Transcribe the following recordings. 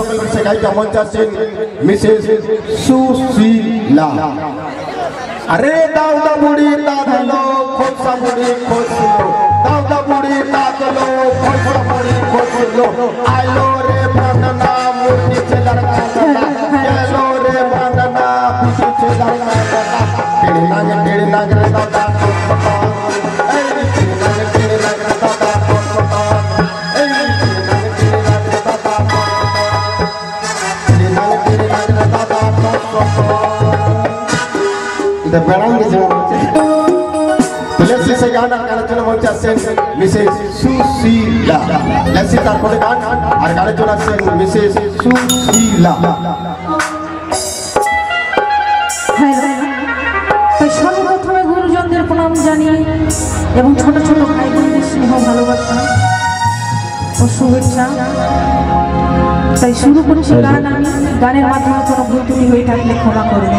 সকল সে গায়িকা মঞ্চ আসছেন মিসেস সুশীলা। আরে দাউদা বুড়ি দাদলো খোসা বুড়ি খোসলো এটা বেড়াঙ্গে যাওয়া তুলসী সে গান আর গানের জন্য মঞ্চে আসছেন মিসেস সুশীলা লেসি তারপরে গান আর গানের জন্য আসছেন মিসেস সুশীলা সর্বপ্রথমে গুরুজনদের প্রণাম জানিয়ে এবং ছোট ছোট ভাই বোনদের স্নেহ, ভালোবাসা ও শুভেচ্ছা। তাই শুরু করছি গান আমি। গানের মাধ্যমে কোনো ভুল ত্রুটি হয়ে থাকলে ক্ষমা করবে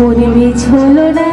পরিবেশ হলো না?